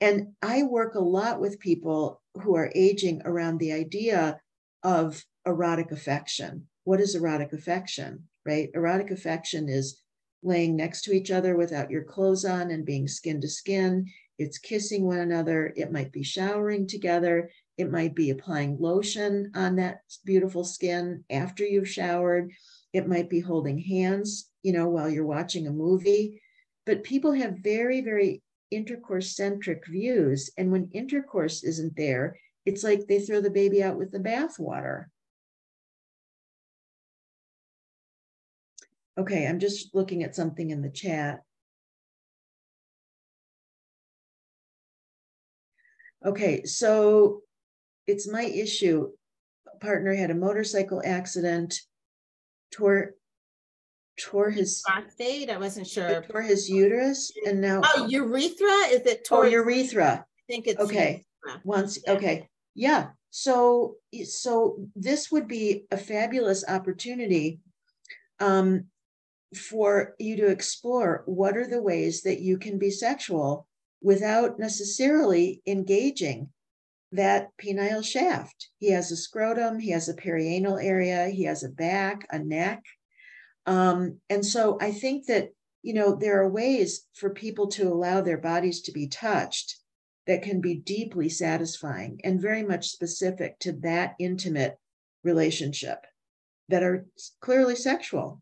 And I work a lot with people who are aging around the idea of erotic affection. What is erotic affection, right? Erotic affection is laying next to each other without your clothes on and being skin to skin. It's kissing one another. It might be showering together. It might be applying lotion on that beautiful skin after you've showered. It might be holding hands, you know, while you're watching a movie. But people have very, very intercourse centric views. And when intercourse isn't there, it's like they throw the baby out with the bathwater. Okay, I'm just looking at something in the chat. Okay, so it's my issue. partner had a motorcycle accident, tore tore his prostate. I wasn't sure. Tore his uterus, and now oh urethra. Is it tore? Oh, urethra. I think it's okay. Urethra. Once okay, yeah. So so this would be a fabulous opportunity um, for you to explore what are the ways that you can be sexual without necessarily engaging that penile shaft. He has a scrotum, he has a perianal area, he has a back, a neck. Um, and so I think that, you know, there are ways for people to allow their bodies to be touched that can be deeply satisfying and very much specific to that intimate relationship that are clearly sexual.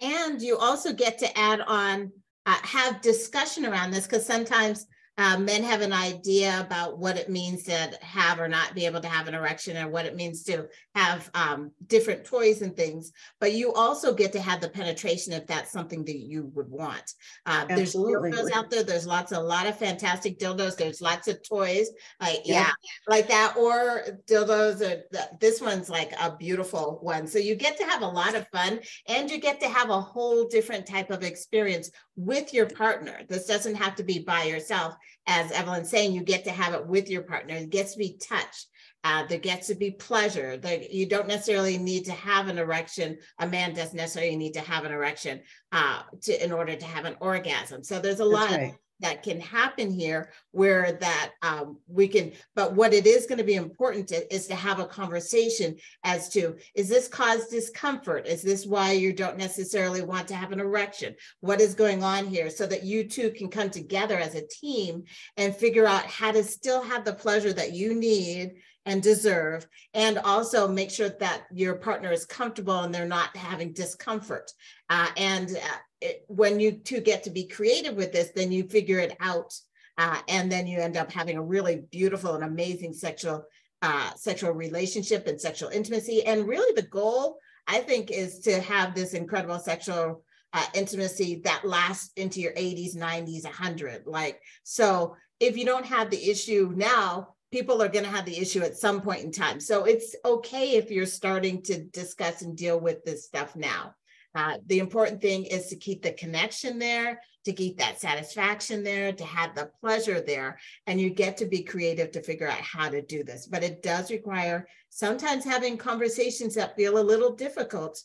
And you also get to add on, uh, have discussion around this because sometimes um, men have an idea about what it means to have or not be able to have an erection and what it means to have um, different toys and things. But you also get to have the penetration if that's something that you would want. Uh, there's dildos out there. There's lots, a lot of fantastic dildos. There's lots of toys, like yeah, yeah like that, or dildos. Or this one's like a beautiful one. So you get to have a lot of fun, and you get to have a whole different type of experience with your partner. This doesn't have to be by yourself. As Evelyn's saying, you get to have it with your partner. It gets to be touched. Uh, there gets to be pleasure. That you don't necessarily need to have an erection. A man doesn't necessarily need to have an erection uh, to in order to have an orgasm. So there's a That's lot right that can happen here where that um, we can but what it is going to be important to, is to have a conversation as to is this cause discomfort? Is this why you don't necessarily want to have an erection? What is going on here? So that you two can come together as a team and figure out how to still have the pleasure that you need and deserve, and also make sure that your partner is comfortable and they're not having discomfort. Uh, and uh, it, when you two get to be creative with this, then you figure it out. Uh, and then you end up having a really beautiful and amazing sexual uh, sexual relationship and sexual intimacy. And really, the goal I think is to have this incredible sexual uh, intimacy that lasts into your 80s, 90s, 100. Like so, if you don't have the issue now, people are going to have the issue at some point in time. So it's okay if you're starting to discuss and deal with this stuff now. Uh, the important thing is to keep the connection there, to keep that satisfaction there, to have the pleasure there. And you get to be creative to figure out how to do this. But it does require sometimes having conversations that feel a little difficult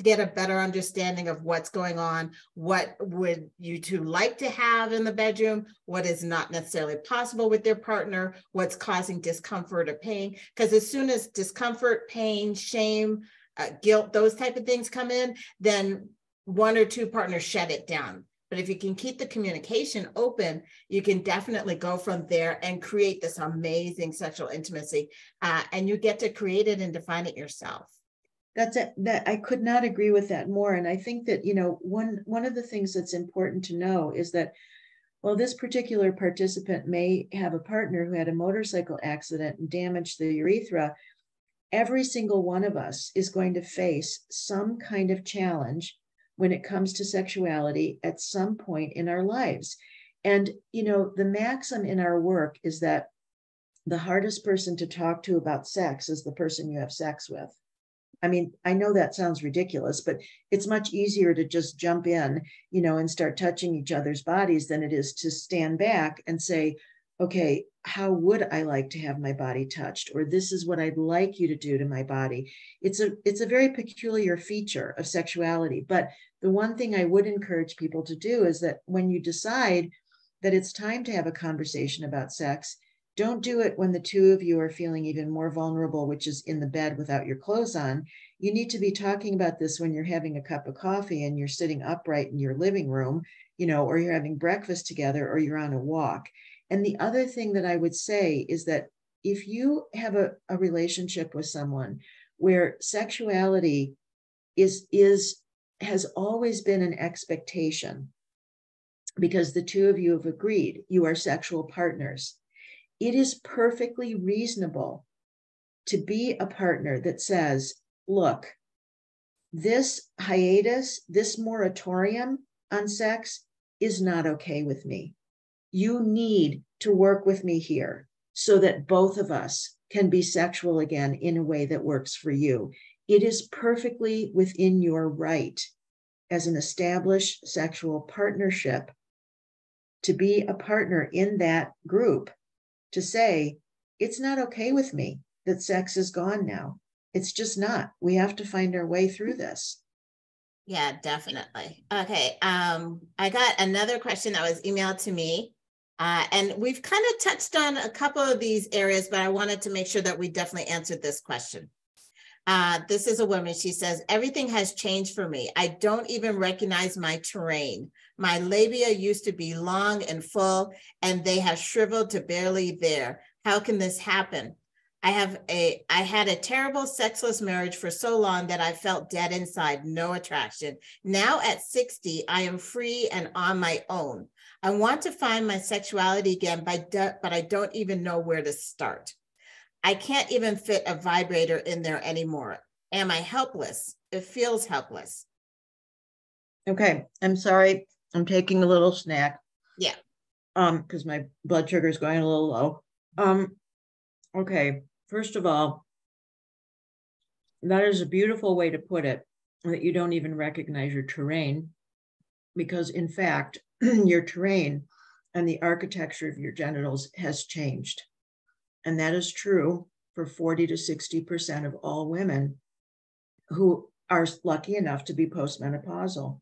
to get a better understanding of what's going on, what would you two like to have in the bedroom, what is not necessarily possible with their partner, what's causing discomfort or pain. Because as soon as discomfort, pain, shame, uh, guilt, those type of things come in, then one or two partners shut it down. But if you can keep the communication open, you can definitely go from there and create this amazing sexual intimacy. Uh, and you get to create it and define it yourself. That's it. That I could not agree with that more. And I think that you know one one of the things that's important to know is that while this particular participant may have a partner who had a motorcycle accident and damaged the urethra, every single one of us is going to face some kind of challenge when it comes to sexuality at some point in our lives. And, you know, the maxim in our work is that the hardest person to talk to about sex is the person you have sex with. I mean, I know that sounds ridiculous, but it's much easier to just jump in, you know, and start touching each other's bodies than it is to stand back and say, okay, how would I like to have my body touched? Or this is what I'd like you to do to my body. It's a it's a very peculiar feature of sexuality. But the one thing I would encourage people to do is that when you decide that it's time to have a conversation about sex, don't do it when the two of you are feeling even more vulnerable, which is in the bed without your clothes on. You need to be talking about this when you're having a cup of coffee and you're sitting upright in your living room, you know, or you're having breakfast together or you're on a walk and the other thing that I would say is that if you have a, a relationship with someone where sexuality is is has always been an expectation because the two of you have agreed you are sexual partners it is perfectly reasonable to be a partner that says look this hiatus this moratorium on sex is not okay with me you need to work with me here so that both of us can be sexual again in a way that works for you. It is perfectly within your right as an established sexual partnership to be a partner in that group to say, it's not okay with me that sex is gone now. It's just not. We have to find our way through this. Yeah, definitely. Okay. Um, I got another question that was emailed to me. Uh, and we've kind of touched on a couple of these areas, but I wanted to make sure that we definitely answered this question. Uh, this is a woman. She says, Everything has changed for me. I don't even recognize my terrain. My labia used to be long and full, and they have shriveled to barely there. How can this happen? I have a I had a terrible sexless marriage for so long that I felt dead inside, no attraction. Now at 60, I am free and on my own. I want to find my sexuality again, but I don't even know where to start. I can't even fit a vibrator in there anymore. Am I helpless? It feels helpless. Okay, I'm sorry. I'm taking a little snack. Yeah. Um, because my blood sugar is going a little low. Um, okay first of all, that is a beautiful way to put it that you don't even recognize your terrain because in fact [CLEARS THROAT] your terrain and the architecture of your genitals has changed and that is true for 40 to 60% of all women who are lucky enough to be postmenopausal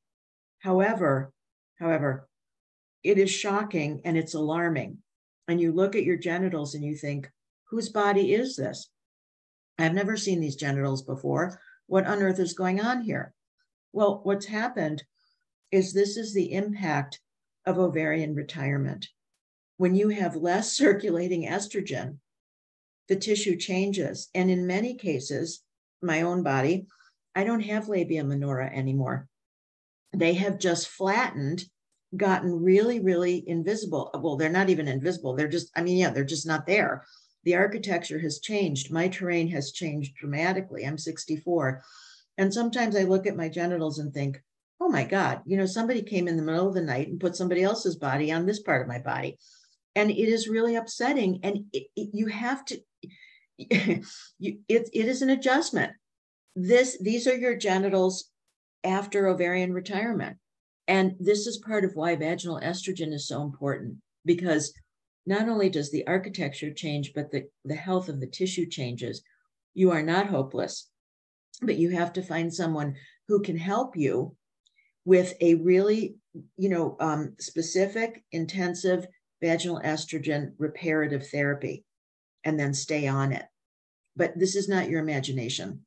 however however it is shocking and it's alarming and you look at your genitals and you think whose body is this? I've never seen these genitals before. What on earth is going on here? Well, what's happened is this is the impact of ovarian retirement. When you have less circulating estrogen, the tissue changes. And in many cases, my own body, I don't have labia minora anymore. They have just flattened, gotten really, really invisible. Well, they're not even invisible. They're just, I mean, yeah, they're just not there the architecture has changed. My terrain has changed dramatically. I'm 64. And sometimes I look at my genitals and think, oh my God, you know, somebody came in the middle of the night and put somebody else's body on this part of my body. And it is really upsetting. And it, it, you have to, [LAUGHS] you, it, it is an adjustment. This, these are your genitals after ovarian retirement. And this is part of why vaginal estrogen is so important because not only does the architecture change, but the, the health of the tissue changes. You are not hopeless, but you have to find someone who can help you with a really, you know, um, specific, intensive vaginal estrogen reparative therapy and then stay on it. But this is not your imagination.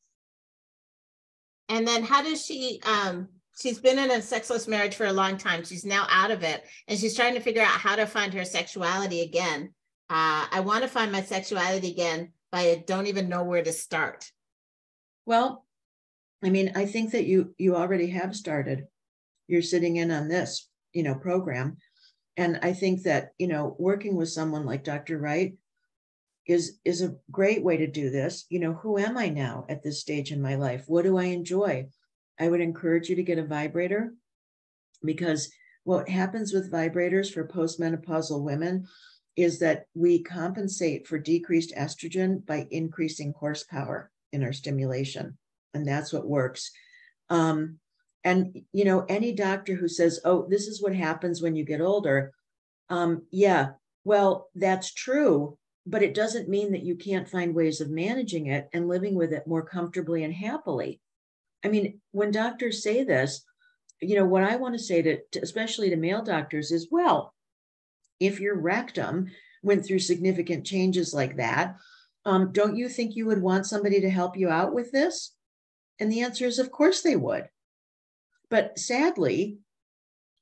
And then how does she um she's been in a sexless marriage for a long time. She's now out of it and she's trying to figure out how to find her sexuality again. Uh, I want to find my sexuality again, but I don't even know where to start. Well, I mean, I think that you you already have started. You're sitting in on this, you know, program. And I think that, you know, working with someone like Dr. Wright is is a great way to do this. You know, who am I now at this stage in my life? What do I enjoy? I would encourage you to get a vibrator because what happens with vibrators for postmenopausal women is that we compensate for decreased estrogen by increasing horsepower in our stimulation. And that's what works. Um, and, you know, any doctor who says, oh, this is what happens when you get older. Um, yeah, well, that's true, but it doesn't mean that you can't find ways of managing it and living with it more comfortably and happily. I mean, when doctors say this, you know, what I want to say to, to, especially to male doctors is, well, if your rectum went through significant changes like that, um, don't you think you would want somebody to help you out with this? And the answer is, of course they would. But sadly,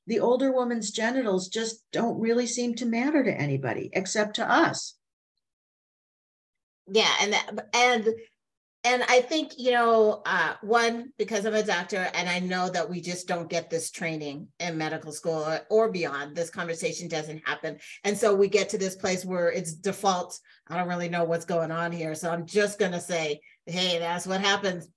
the older woman's genitals just don't really seem to matter to anybody except to us. Yeah, and that, and and I think, you know, uh, one, because I'm a doctor and I know that we just don't get this training in medical school or, or, beyond, this conversation doesn't happen. And so we get to this place where it's default. I don't really know what's going on here. So I'm just going to say, hey, that's what happens.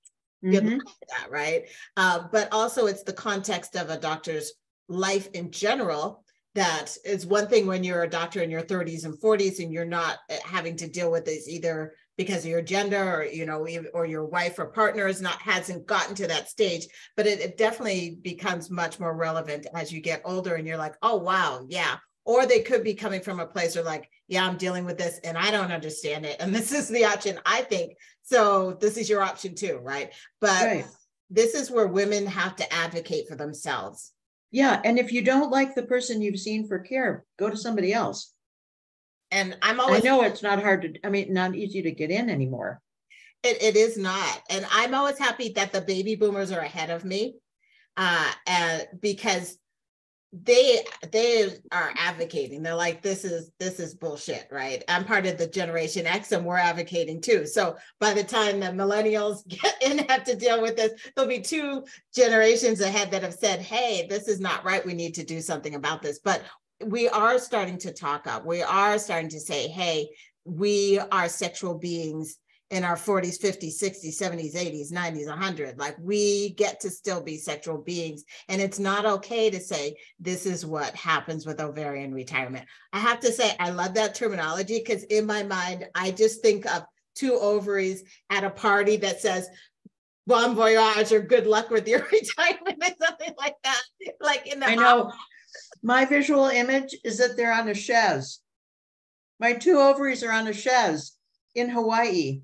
Mm-hmm. That, right. Uh, but also, it's the context of a doctor's life in general that is one thing when you're a doctor in your 30s and 40s and you're not uh, having to deal with this either because of your gender or you know or your wife or partner is not hasn't gotten to that stage but it, it definitely becomes much more relevant as you get older and you're like oh wow yeah or they could be coming from a place where like yeah i'm dealing with this and i don't understand it. And this is the option i think. So this is your option too right? But right. this is where women have to advocate for themselves. Yeah and if you don't like the person you've seen for care go to somebody else. And i'm always i know it's not hard to i mean not easy to get in anymore. It, it is not. And i'm always happy that the baby boomers are ahead of me uh and because they they are advocating. They're like this is this is bullshit right? I'm part of the generation x and we're advocating too. So by the time the millennials [LAUGHS] get in have to deal with this there'll be two generations ahead that have said hey this is not right. We need to do something about this. But we are starting to talk up. We are starting to say hey we are sexual beings in our 40s, 50s, 60s, 70s, 80s, 90s, 100. Like we get to still be sexual beings. And it's not okay to say, this is what happens with ovarian retirement. I have to say, I love that terminology because in my mind, I just think of two ovaries at a party that says, bon voyage or good luck with your [LAUGHS] retirement or something like that. Like in the I know. My visual image is that they're on a chaise. My two ovaries are on a chaise in Hawaii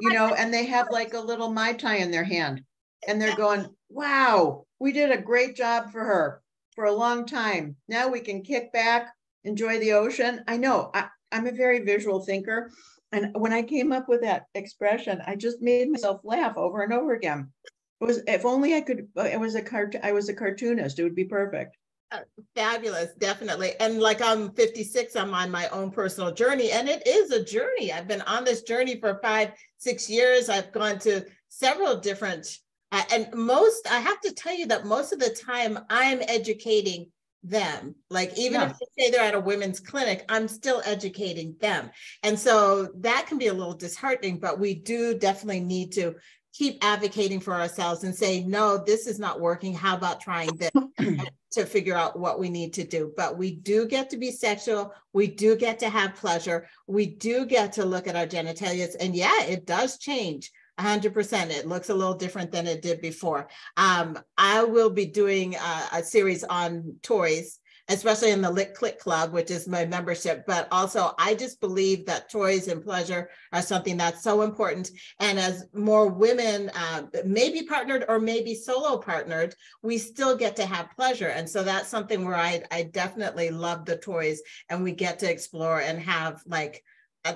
you know, and they have like a little Mai Tai in their hand and they're going, wow, we did a great job for her for a long time. Now we can kick back, enjoy the ocean. I know I, I'm a very visual thinker. And when I came up with that expression, I just made myself laugh over and over again. It was if only I could. It was a cart. I was a cartoonist. It would be perfect. Uh, fabulous, definitely. And like I'm 56, I'm on my own personal journey, and it is a journey. I've been on this journey for five, six years. I've gone to several different, uh, and most, I have to tell you that most of the time I'm educating them. Like even yeah. if they say they're at a women's clinic, I'm still educating them. And so that can be a little disheartening, but we do definitely need to keep advocating for ourselves and say, no, this is not working. How about trying this [CLEARS THROAT] to figure out what we need to do? But we do get to be sexual. We do get to have pleasure. We do get to look at our genitalia. And yeah, it does change. 100%. It looks a little different than it did before. Um, I will be doing a, a series on toys especially in the Lick Click Club, which is my membership. But also, I just believe that toys and pleasure are something that's so important. And as more women, uh, maybe partnered or maybe solo partnered, we still get to have pleasure. And so that's something where I, I definitely love the toys and we get to explore and have like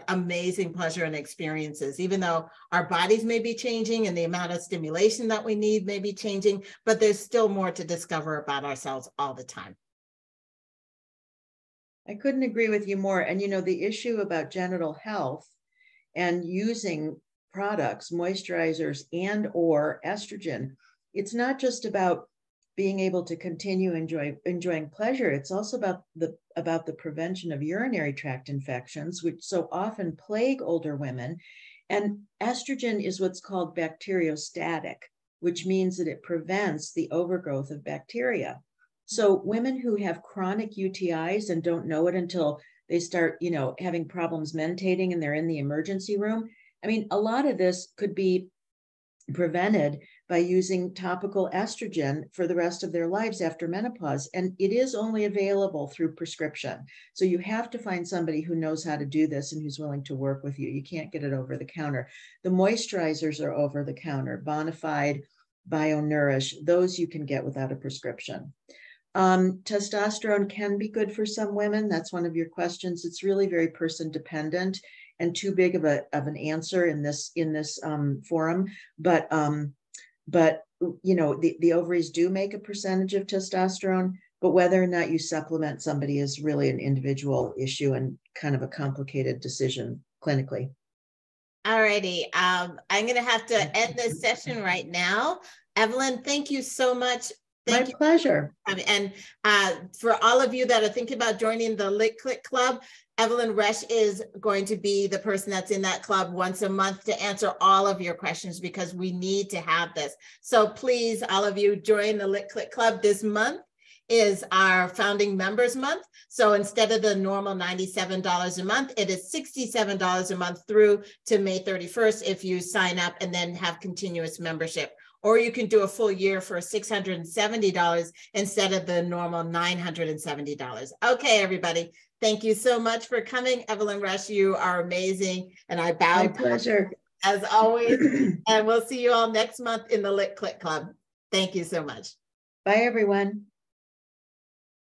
amazing pleasure and experiences, even though our bodies may be changing and the amount of stimulation that we need may be changing, but there's still more to discover about ourselves all the time. I couldn't agree with you more. And you know, the issue about genital health and using products, moisturizers and or estrogen, it's not just about being able to continue enjoy enjoying pleasure. It's also about the about the prevention of urinary tract infections, which so often plague older women. And estrogen is what's called bacteriostatic, which means that it prevents the overgrowth of bacteria. So women who have chronic UTIs and don't know it until they start, you know, having problems mentating and they're in the emergency room. I mean, a lot of this could be prevented by using topical estrogen for the rest of their lives after menopause. And it is only available through prescription. So you have to find somebody who knows how to do this and who's willing to work with you. You can't get it over the counter. The moisturizers are over the counter, Bonafide, BioNourish, those you can get without a prescription. Um, testosterone can be good for some women. That's one of your questions. It's really very person dependent and too big of a of an answer in this in this um, forum. But um, but you know the, the ovaries do make a percentage of testosterone, but whether or not you supplement somebody is really an individual issue and kind of a complicated decision clinically. All righty. Um, I'm going to have to end this session right now. Evelyn, thank you so much Thank My you. pleasure. And uh, for all of you that are thinking about joining the Lick Click Club, Evelyn Resh is going to be the person that's in that club once a month to answer all of your questions because we need to have this. So please, all of you, join the Lick Click Club this month is our founding members month. So instead of the normal $97 a month, it is $67 a month through to May 31st if you sign up and then have continuous membership. Or you can do a full year for $670 instead of the normal $970. Okay, everybody. Thank you so much for coming. Evelyn Resh, you are amazing. And I bow. My pleasure. As always. [CLEARS THROAT] and we'll see you all next month in the Lick Click Club. Thank you so much. Bye, everyone.